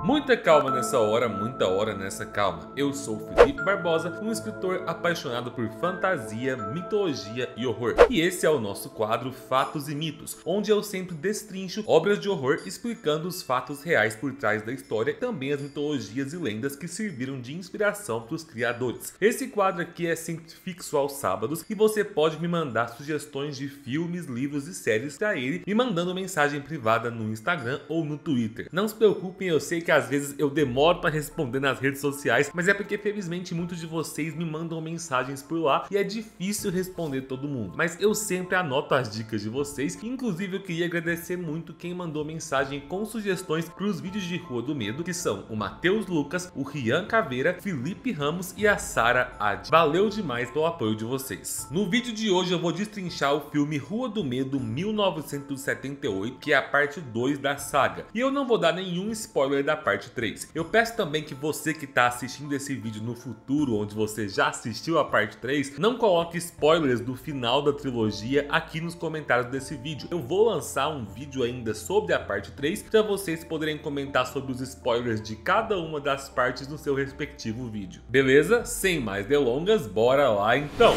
Muita calma nessa hora, muita hora nessa calma. Eu sou Felipe Barbosa, um escritor apaixonado por fantasia, mitologia e horror. E esse é o nosso quadro Fatos e Mitos, onde eu sempre destrincho obras de horror explicando os fatos reais por trás da história também as mitologias e lendas que serviram de inspiração para os criadores. Esse quadro aqui é sempre fixo aos sábados e você pode me mandar sugestões de filmes, livros e séries para ele me mandando mensagem privada no Instagram ou no Twitter. Não se preocupem, eu sei que às vezes eu demoro para responder nas redes sociais, mas é porque felizmente muitos de vocês me mandam mensagens por lá e é difícil responder todo mundo. Mas eu sempre anoto as dicas de vocês, inclusive eu queria agradecer muito quem mandou mensagem com sugestões para os vídeos de Rua do Medo, que são o Matheus Lucas, o Rian Caveira, Felipe Ramos e a Sara Ad. Valeu demais pelo apoio de vocês. No vídeo de hoje eu vou destrinchar o filme Rua do Medo 1978, que é a parte 2 da saga. E eu não vou dar nenhum spoiler da da parte 3. Eu peço também que você que está assistindo esse vídeo no futuro, onde você já assistiu a parte 3, não coloque spoilers do final da trilogia aqui nos comentários desse vídeo. Eu vou lançar um vídeo ainda sobre a parte 3 para vocês poderem comentar sobre os spoilers de cada uma das partes no seu respectivo vídeo. Beleza? Sem mais delongas, bora lá então!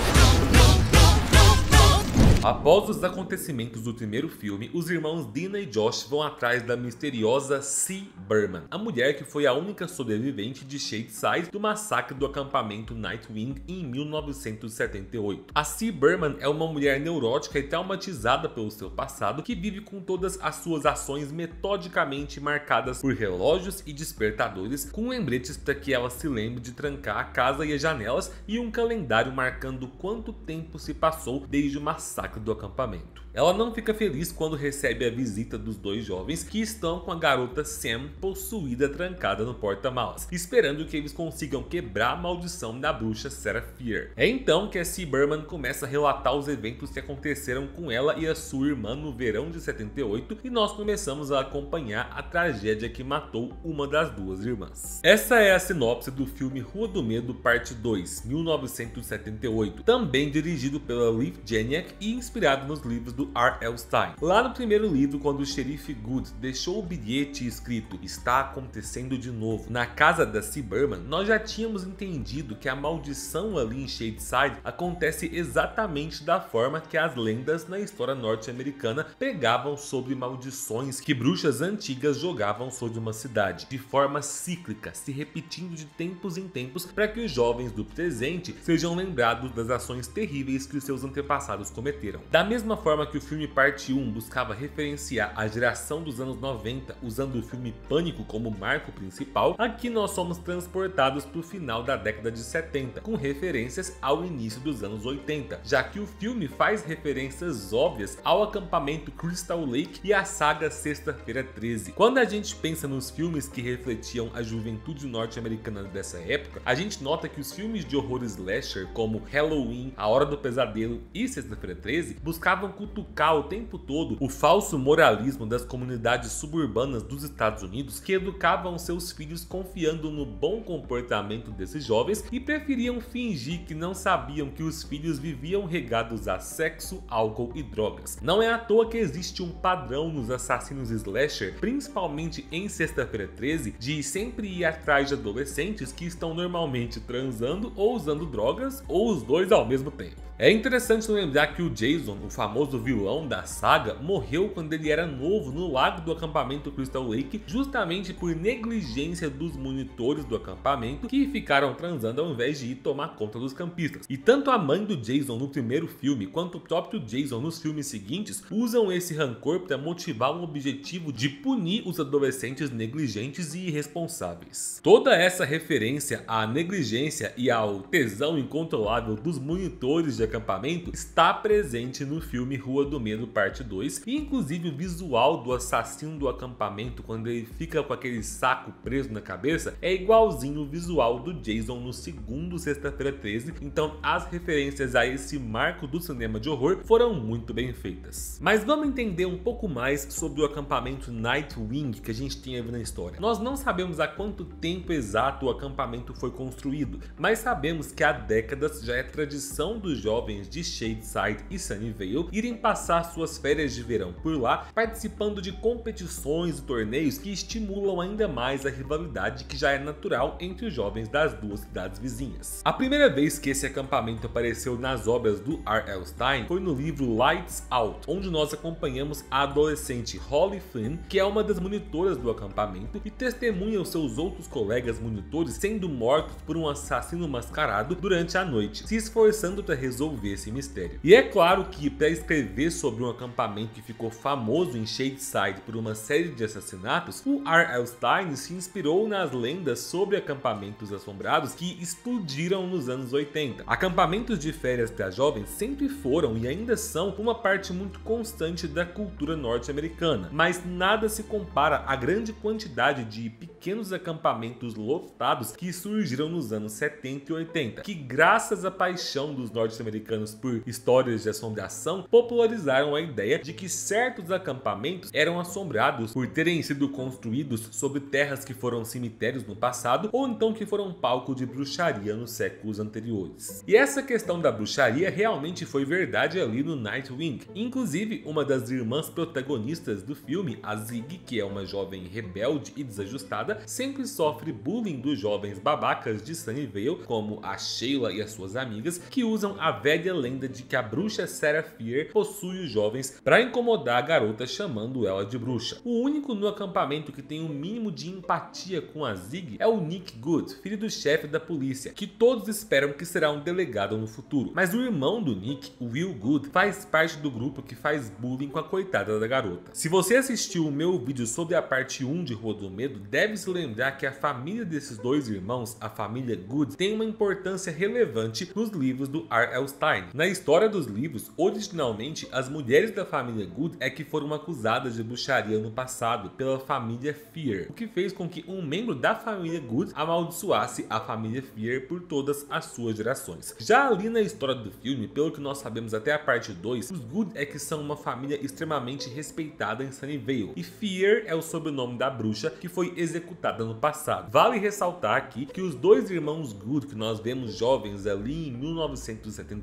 Após os acontecimentos do primeiro filme, os irmãos Dina e Josh vão atrás da misteriosa C. Berman, a mulher que foi a única sobrevivente de Shadeside do massacre do acampamento Nightwing em 1978. A C. Berman é uma mulher neurótica e traumatizada pelo seu passado que vive com todas as suas ações metodicamente marcadas por relógios e despertadores com lembretes para que ela se lembre de trancar a casa e as janelas e um calendário marcando quanto tempo se passou desde o massacre do acampamento. Ela não fica feliz quando recebe a visita dos dois jovens que estão com a garota Sam possuída trancada no porta-malas, esperando que eles consigam quebrar a maldição da bruxa Seraphir. É então que a C. Berman começa a relatar os eventos que aconteceram com ela e a sua irmã no verão de 78 e nós começamos a acompanhar a tragédia que matou uma das duas irmãs. Essa é a sinopse do filme Rua do Medo Parte 2, 1978, também dirigido pela Liv Janiak e inspirado nos livros do R.L. Stein. Lá no primeiro livro, quando o xerife Good deixou o bilhete escrito Está acontecendo de novo na casa da C. Berman, nós já tínhamos entendido que a maldição ali em Shadeside acontece exatamente da forma que as lendas na história norte-americana pregavam sobre maldições que bruxas antigas jogavam sobre uma cidade, de forma cíclica, se repetindo de tempos em tempos para que os jovens do presente sejam lembrados das ações terríveis que os seus antepassados cometeram. Da mesma forma que o filme Parte 1 buscava referenciar a geração dos anos 90 usando o filme Pânico como marco principal, aqui nós somos transportados para o final da década de 70, com referências ao início dos anos 80, já que o filme faz referências óbvias ao acampamento Crystal Lake e à saga Sexta-feira 13. Quando a gente pensa nos filmes que refletiam a juventude norte-americana dessa época, a gente nota que os filmes de horror slasher como Halloween, A Hora do Pesadelo e Sexta-feira 13 buscavam cutucar o tempo todo o falso moralismo das comunidades suburbanas dos Estados Unidos que educavam seus filhos confiando no bom comportamento desses jovens e preferiam fingir que não sabiam que os filhos viviam regados a sexo, álcool e drogas. Não é à toa que existe um padrão nos assassinos slasher, principalmente em Sexta-feira 13, de sempre ir atrás de adolescentes que estão normalmente transando ou usando drogas ou os dois ao mesmo tempo. É interessante lembrar que o Jason, o famoso vilão da saga, morreu quando ele era novo no lago do acampamento Crystal Lake, justamente por negligência dos monitores do acampamento que ficaram transando ao invés de ir tomar conta dos campistas. E tanto a mãe do Jason no primeiro filme quanto o próprio Jason nos filmes seguintes usam esse rancor para motivar um objetivo de punir os adolescentes negligentes e irresponsáveis. Toda essa referência à negligência e ao tesão incontrolável dos monitores de acampamento está presente no filme Rua do Medo Parte 2 e inclusive o visual do assassino do acampamento quando ele fica com aquele saco preso na cabeça é igualzinho o visual do Jason no segundo Sexta-feira 13, então as referências a esse marco do cinema de horror foram muito bem feitas. Mas vamos entender um pouco mais sobre o acampamento Nightwing que a gente tinha na história. Nós não sabemos há quanto tempo exato o acampamento foi construído, mas sabemos que há décadas já é tradição dos jovens jovens de Shadeside e Sunnyvale irem passar suas férias de verão por lá, participando de competições e torneios que estimulam ainda mais a rivalidade que já é natural entre os jovens das duas cidades vizinhas. A primeira vez que esse acampamento apareceu nas obras do R.L. Stein foi no livro Lights Out, onde nós acompanhamos a adolescente Holly Flynn, que é uma das monitoras do acampamento e testemunha os seus outros colegas monitores sendo mortos por um assassino mascarado durante a noite, se esforçando para resolver esse mistério. E é claro que para escrever sobre um acampamento que ficou famoso em Shadeside por uma série de assassinatos, o R.L. Stein se inspirou nas lendas sobre acampamentos assombrados que explodiram nos anos 80. Acampamentos de férias para jovens sempre foram e ainda são uma parte muito constante da cultura norte-americana, mas nada se compara à grande quantidade de pequenos acampamentos lotados que surgiram nos anos 70 e 80, que graças à paixão dos norte-americanos por histórias de assombração, popularizaram a ideia de que certos acampamentos eram assombrados por terem sido construídos sobre terras que foram cemitérios no passado ou então que foram palco de bruxaria nos séculos anteriores. E essa questão da bruxaria realmente foi verdade ali no Nightwing. Inclusive, uma das irmãs protagonistas do filme, a Zig, que é uma jovem rebelde e desajustada, sempre sofre bullying dos jovens babacas de Sunnyvale, como a Sheila e as suas amigas, que usam a velha lenda de que a bruxa Fear possui os jovens para incomodar a garota chamando ela de bruxa. O único no acampamento que tem o um mínimo de empatia com a Zig é o Nick Good, filho do chefe da polícia, que todos esperam que será um delegado no futuro. Mas o irmão do Nick, Will Good, faz parte do grupo que faz bullying com a coitada da garota. Se você assistiu o meu vídeo sobre a parte 1 de Rua do Medo, deve se lembrar que a família desses dois irmãos, a família Good, tem uma importância relevante nos livros do R.L. Stein. Na história dos livros, originalmente as mulheres da família Good é que foram acusadas de bruxaria no passado pela família Fear, o que fez com que um membro da família Good amaldiçoasse a família Fear por todas as suas gerações. Já ali na história do filme, pelo que nós sabemos até a parte 2, os Good é que são uma família extremamente respeitada em Sunnyvale, e Fear é o sobrenome da bruxa que foi executada no passado. Vale ressaltar aqui que os dois irmãos Good que nós vemos jovens ali em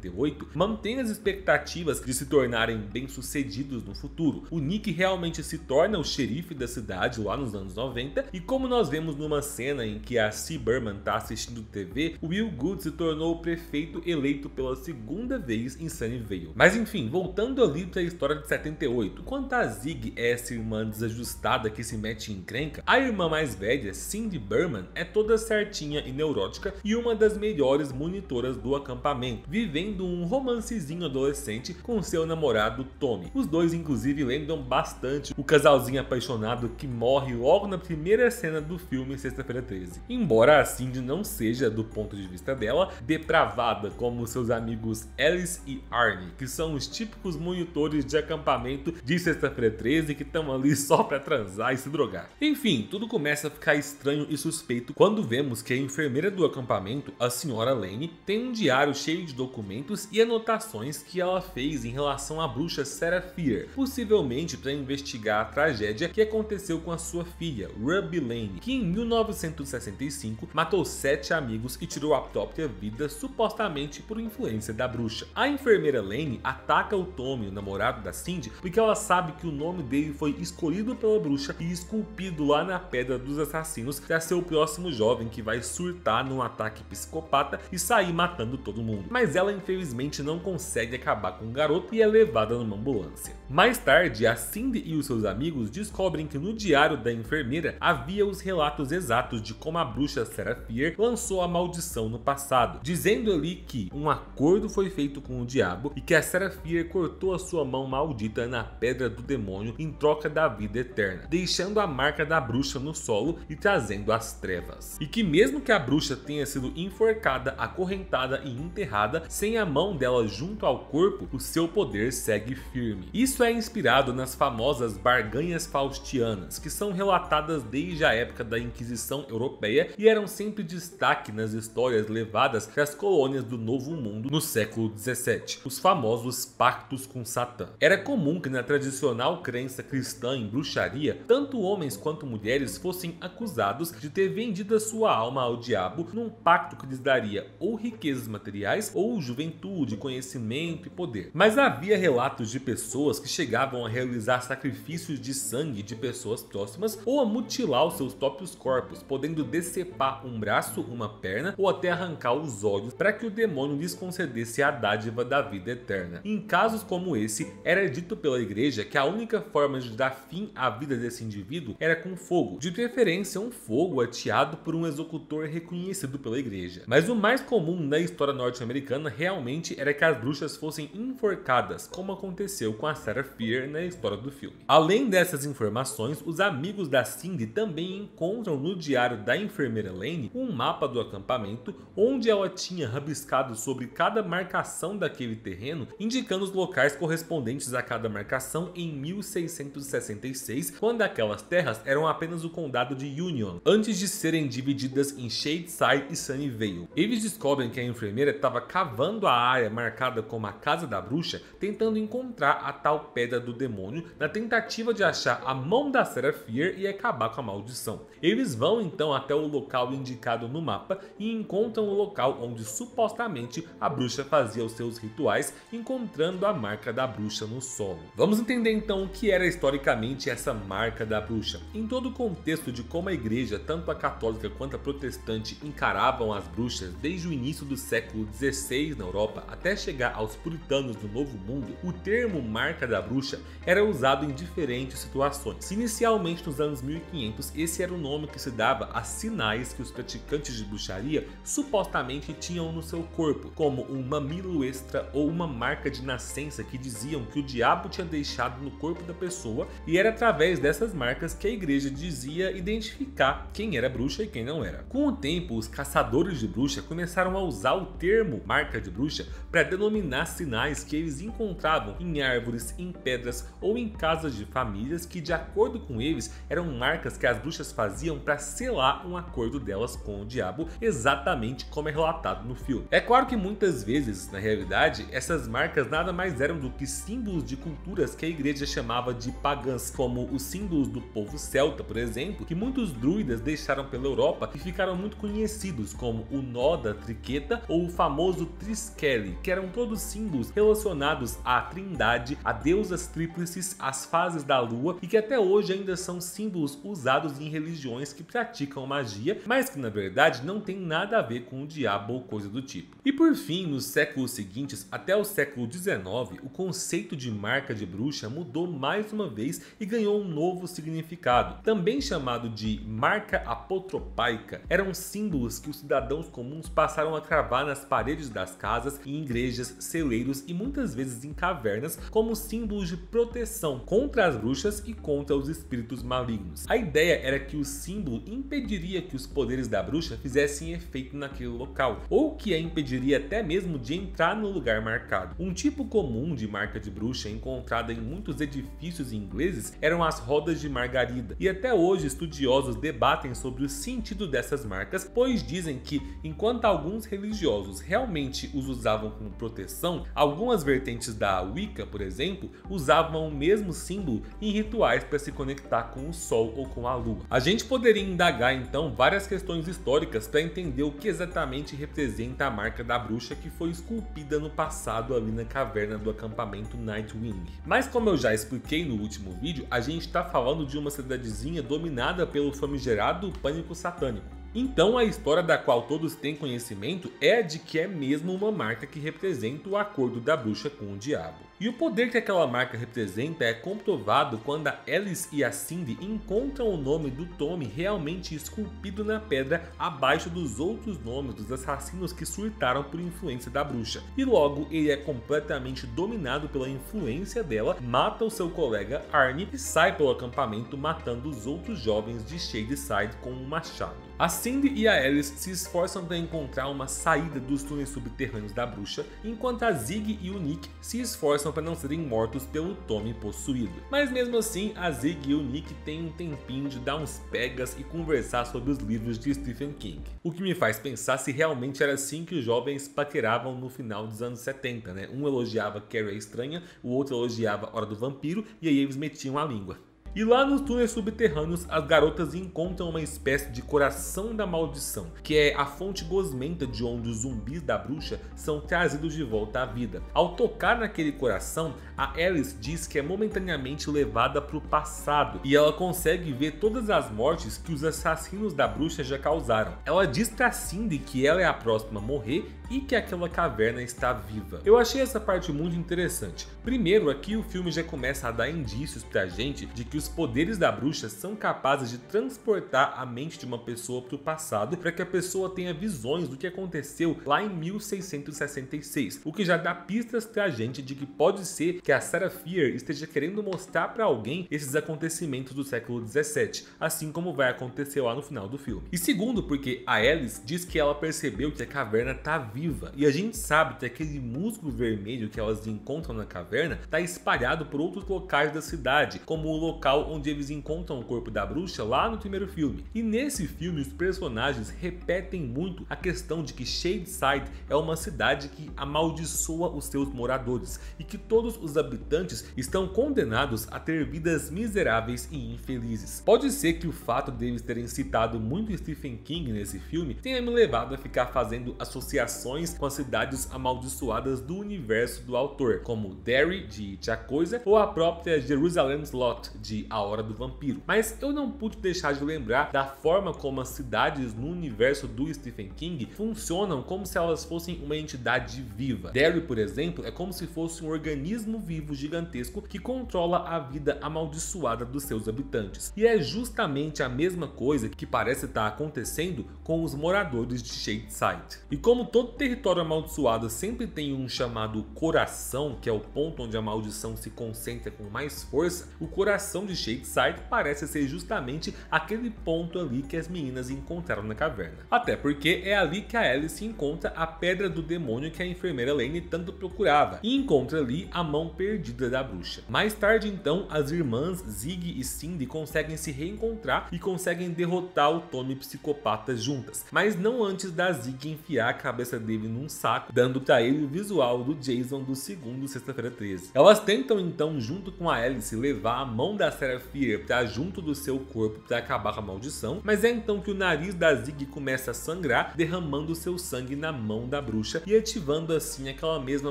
1978 mantêm as expectativas de se tornarem bem-sucedidos no futuro. O Nick realmente se torna o xerife da cidade lá nos anos 90 e como nós vemos numa cena em que a C. Berman está assistindo TV, Will Good se tornou o prefeito eleito pela segunda vez em Sunnyvale. Mas enfim, voltando ali para a história de 78, quanto a Zig é essa irmã desajustada que se mete em encrenca, a irmã mais velha, Cindy Berman, é toda certinha e neurótica e uma das melhores monitoras do acampamento, vivendo um romancezinho adolescente com seu namorado Tommy. Os dois inclusive lembram bastante o casalzinho apaixonado que morre logo na primeira cena do filme Sexta-feira 13. Embora a Cindy não seja, do ponto de vista dela, depravada como seus amigos Alice e Arnie, que são os típicos monitores de acampamento de Sexta-feira 13 que estão ali só para transar e se drogar. Enfim, tudo começa a ficar estranho e suspeito quando vemos que a enfermeira do acampamento, a senhora Lane, tem um diário cheio de documentos e anotações que ela fez em relação à bruxa Fear, possivelmente para investigar a tragédia que aconteceu com a sua filha, Ruby Lane, que em 1965 matou sete amigos e tirou a própria vida supostamente por influência da bruxa. A enfermeira Lane ataca o Tommy, o namorado da Cindy, porque ela sabe que o nome dele foi escolhido pela bruxa e esculpido lá na pedra dos assassinos para ser o próximo jovem que vai surtar num ataque psicopata e sair matando todo mundo. Mas ela infelizmente não consegue acabar com o garoto e é levada numa ambulância. Mais tarde, a Cindy e os seus amigos descobrem que no diário da enfermeira havia os relatos exatos de como a bruxa Seraphir lançou a maldição no passado, dizendo ali que um acordo foi feito com o diabo e que a Seraphir cortou a sua mão maldita na pedra do demônio em troca da vida eterna, deixando a marca da bruxa no solo e trazendo as trevas. E que mesmo que a bruxa tenha sido enforcada, acorrentada e enterrada, sem a mão dela junto ao corpo, o seu poder segue firme. Isso é inspirado nas famosas barganhas faustianas, que são relatadas desde a época da Inquisição Europeia e eram sempre destaque nas histórias levadas para as colônias do Novo Mundo no século 17, os famosos pactos com Satã. Era comum que na tradicional crença cristã em bruxaria, tanto homens quanto mulheres fossem acusados de ter vendido a sua alma ao diabo num pacto que lhes daria ou riquezas materiais ou juventude juventude, conhecimento e poder. Mas havia relatos de pessoas que chegavam a realizar sacrifícios de sangue de pessoas próximas ou a mutilar os seus próprios corpos, podendo decepar um braço, uma perna ou até arrancar os olhos para que o demônio lhes concedesse a dádiva da vida eterna. Em casos como esse, era dito pela igreja que a única forma de dar fim à vida desse indivíduo era com fogo, de preferência um fogo ateado por um executor reconhecido pela igreja. Mas o mais comum na história norte-americana realmente era que as bruxas fossem enforcadas, como aconteceu com a Sarah Fear na história do filme. Além dessas informações, os amigos da Cindy também encontram no diário da enfermeira Lane um mapa do acampamento onde ela tinha rabiscado sobre cada marcação daquele terreno, indicando os locais correspondentes a cada marcação em 1666, quando aquelas terras eram apenas o condado de Union, antes de serem divididas em Shadeside e Sunnyvale. Eles descobrem que a enfermeira estava cavando a área marcada como a Casa da Bruxa, tentando encontrar a tal Pedra do Demônio, na tentativa de achar a mão da Seraphir e acabar com a maldição. Eles vão então até o local indicado no mapa e encontram o local onde supostamente a bruxa fazia os seus rituais, encontrando a marca da bruxa no solo. Vamos entender então o que era historicamente essa marca da bruxa. Em todo o contexto de como a igreja, tanto a católica quanto a protestante, encaravam as bruxas desde o início do século XVI na Europa até chegar aos puritanos do Novo Mundo, o termo marca da bruxa era usado em diferentes situações. Inicialmente nos anos 1500, esse era o nome que se dava a sinais que os praticantes de bruxaria supostamente tinham no seu corpo, como um mamilo extra ou uma marca de nascença que diziam que o diabo tinha deixado no corpo da pessoa, e era através dessas marcas que a igreja dizia identificar quem era bruxa e quem não era. Com o tempo, os caçadores de bruxa começaram a usar o termo marca de bruxa para denominar sinais que eles encontravam em árvores, em pedras ou em casas de famílias que, de acordo com eles, eram marcas que as bruxas faziam para selar um acordo delas com o diabo, exatamente como é relatado no filme. É claro que muitas vezes, na realidade, essas marcas nada mais eram do que símbolos de culturas que a igreja chamava de pagãs, como os símbolos do povo celta, por exemplo, que muitos druidas deixaram pela Europa e ficaram muito conhecidos, como o nó da triqueta ou o famoso Triskele, que eram todos símbolos relacionados à trindade, a deusas tríplices, às fases da lua e que até hoje ainda são símbolos usados em religiões que praticam magia, mas que na verdade não tem nada a ver com o diabo ou coisa do tipo. E por fim, nos séculos seguintes, até o século XIX, o conceito de marca de bruxa mudou mais uma vez e ganhou um novo significado, também chamado de marca apotropaica. Eram símbolos que os cidadãos comuns passaram a cravar nas paredes das casas, em igrejas, celeiros e muitas vezes em cavernas como símbolos de proteção contra as bruxas e contra os espíritos malignos. A ideia era que o símbolo impediria que os poderes da bruxa fizessem efeito naquele local, ou que a impediria até mesmo de entrar no lugar marcado. Um tipo comum de marca de bruxa encontrada em muitos edifícios ingleses eram as rodas de margarida, e até hoje estudiosos debatem sobre o sentido dessas marcas, pois dizem que enquanto alguns religiosos realmente os usavam como proteção, algumas vertentes da Wicca, por exemplo, usavam o mesmo símbolo em rituais para se conectar com o sol ou com a lua. A gente poderia indagar então várias questões históricas para entender o que exatamente representa a marca da bruxa que foi esculpida no passado ali na caverna do acampamento Nightwing. Mas como eu já expliquei no último vídeo, a gente está falando de uma cidadezinha dominada pelo famigerado pânico satânico. Então a história da qual todos têm conhecimento é a de que é mesmo uma marca que representa o acordo da bruxa com o diabo. E o poder que aquela marca representa é comprovado quando a Alice e a Cindy encontram o nome do Tommy realmente esculpido na pedra abaixo dos outros nomes dos assassinos que surtaram por influência da bruxa. E logo ele é completamente dominado pela influência dela, mata o seu colega Arnie e sai pelo acampamento matando os outros jovens de Shadyside com um machado. A Cindy e a Alice se esforçam para encontrar uma saída dos túneis subterrâneos da bruxa, enquanto a Zig e o Nick se esforçam para não serem mortos pelo Tommy possuído. Mas mesmo assim, a Zig e o Nick têm um tempinho de dar uns pegas e conversar sobre os livros de Stephen King. O que me faz pensar se realmente era assim que os jovens paqueravam no final dos anos 70, né? Um elogiava Carrie a Estranha, o outro elogiava Hora do Vampiro, e aí eles metiam a língua. E lá nos túneis subterrâneos, as garotas encontram uma espécie de coração da maldição, que é a fonte gosmenta de onde os zumbis da bruxa são trazidos de volta à vida. Ao tocar naquele coração, a Alice diz que é momentaneamente levada para o passado e ela consegue ver todas as mortes que os assassinos da bruxa já causaram. Ela diz para Cindy que ela é a próxima a morrer e que aquela caverna está viva. Eu achei essa parte muito interessante. Primeiro, aqui o filme já começa a dar indícios pra gente de que os poderes da bruxa são capazes de transportar a mente de uma pessoa para o passado para que a pessoa tenha visões do que aconteceu lá em 1666, o que já dá pistas pra gente de que pode ser que a Sarah Fear esteja querendo mostrar para alguém esses acontecimentos do século 17, assim como vai acontecer lá no final do filme. E segundo, porque a Alice diz que ela percebeu que a caverna tá viva viva. E a gente sabe que aquele músculo vermelho que elas encontram na caverna está espalhado por outros locais da cidade, como o local onde eles encontram o corpo da bruxa lá no primeiro filme. E nesse filme os personagens repetem muito a questão de que Shadeside é uma cidade que amaldiçoa os seus moradores e que todos os habitantes estão condenados a ter vidas miseráveis e infelizes. Pode ser que o fato deles terem citado muito Stephen King nesse filme tenha me levado a ficar fazendo associações com as cidades amaldiçoadas do universo do autor, como Derry, de Tia Coisa, ou a própria Jerusalem Lot, de A Hora do Vampiro. Mas eu não pude deixar de lembrar da forma como as cidades no universo do Stephen King funcionam como se elas fossem uma entidade viva. Derry, por exemplo, é como se fosse um organismo vivo gigantesco que controla a vida amaldiçoada dos seus habitantes. E é justamente a mesma coisa que parece estar acontecendo com os moradores de Shadeside. E como todo território amaldiçoado sempre tem um chamado coração, que é o ponto onde a maldição se concentra com mais força, o coração de Shadeside parece ser justamente aquele ponto ali que as meninas encontraram na caverna. Até porque é ali que a Alice encontra a pedra do demônio que a enfermeira Lane tanto procurava, e encontra ali a mão perdida da bruxa. Mais tarde então, as irmãs Zig e Cindy conseguem se reencontrar e conseguem derrotar o Tommy psicopata juntas, mas não antes da Zig enfiar a cabeça dele num saco, dando para ele o visual do Jason do segundo Sexta-feira 13. Elas tentam então, junto com a Alice, levar a mão da Seraphir para junto do seu corpo para acabar com a maldição, mas é então que o nariz da Zig começa a sangrar, derramando seu sangue na mão da bruxa e ativando assim aquela mesma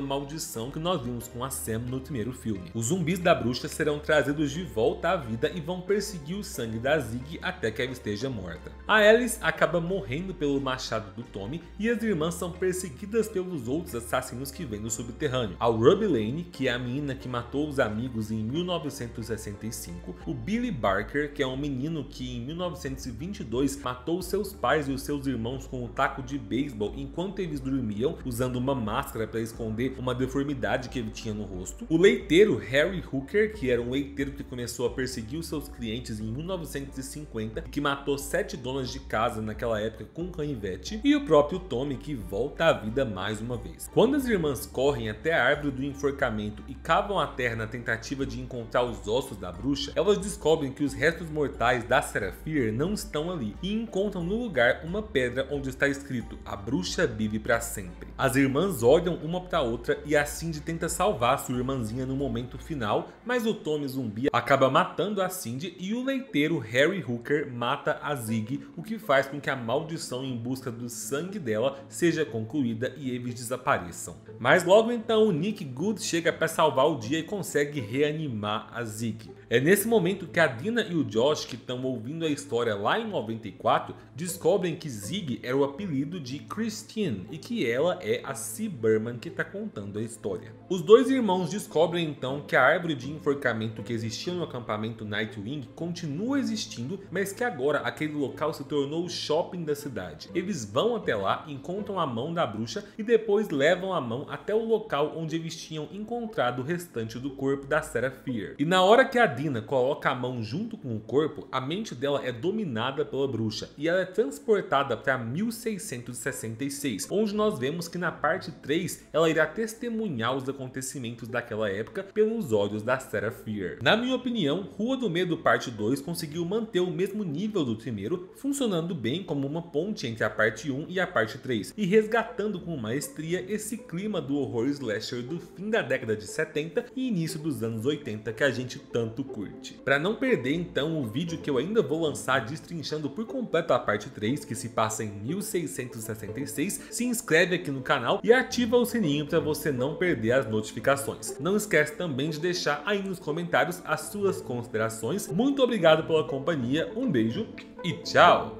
maldição que nós vimos com a Sam no primeiro filme. Os zumbis da bruxa serão trazidos de volta à vida e vão perseguir o sangue da Zig até que ela esteja morta. A Alice acaba morrendo pelo machado do Tommy e as irmãs são perseguidas pelos outros assassinos que vêm do subterrâneo. A Ruby Lane, que é a menina que matou os amigos em 1965, o Billy Barker, que é um menino que em 1922 matou seus pais e os seus irmãos com um taco de beisebol enquanto eles dormiam, usando uma máscara para esconder uma deformidade que ele tinha no rosto. O leiteiro Harry Hooker, que era um leiteiro que começou a perseguir os seus clientes em 1950 e que matou sete donas de casa naquela época com canivete. E o próprio Tommy, que volta à vida mais uma vez. Quando as irmãs correm até a árvore do enforcamento e cavam a terra na tentativa de encontrar os ossos da bruxa, elas descobrem que os restos mortais da Seraphir não estão ali e encontram no lugar uma pedra onde está escrito a bruxa vive para sempre. As irmãs olham uma para outra e a Cindy tenta salvar sua irmãzinha no momento final, mas o Tommy zumbi acaba matando a Cindy e o leiteiro Harry Hooker mata a Zig, o que faz com que a maldição em busca do sangue dela seja concluída concluída e eles desapareçam. Mas logo então Nick Good chega para salvar o dia e consegue reanimar a Zig. É nesse momento que a Dina e o Josh, que estão ouvindo a história lá em 94, descobrem que Zig era o apelido de Christine e que ela é a C. Berman que está contando a história. Os dois irmãos descobrem então que a árvore de enforcamento que existia no acampamento Nightwing continua existindo, mas que agora aquele local se tornou o shopping da cidade. Eles vão até lá, encontram a mão da bruxa e depois levam a mão até o local onde eles tinham encontrado o restante do corpo da Sarah Fear. E na hora que a Dina coloca a mão junto com o corpo, a mente dela é dominada pela bruxa e ela é transportada para 1666, onde nós vemos que na parte 3 ela irá testemunhar os acontecimentos daquela época pelos olhos da Sarah Fear. Na minha opinião, Rua do Medo parte 2 conseguiu manter o mesmo nível do primeiro, funcionando bem como uma ponte entre a parte 1 e a parte 3 e resgatando com maestria esse clima do horror slasher do fim da década de 70 e início dos anos 80 que a gente tanto curte. curte. Para não perder então o vídeo que eu ainda vou lançar destrinchando por completo a parte 3, que se passa em 1666, se inscreve aqui no canal e ativa o sininho para você não perder as notificações. Não esquece também de deixar aí nos comentários as suas considerações. Muito obrigado pela companhia, um beijo e tchau!